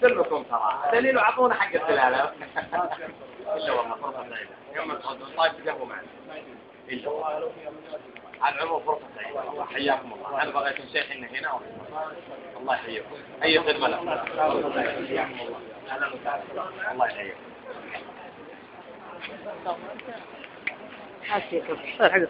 سركم ترى. دليل اعطونا حق السلاله إلا والله فرصة سعيدة. يوم تقعدون طيب تقهووا معنا. إلا والله. على العموم فرصة سعيدة. الله حياكم الله. أنا بغيت الشيخ إنه هنا. الله يحييكم. أي خدمة لكم حياكم الله أهلا وسهلا الله يحييكم. حاسس صار حق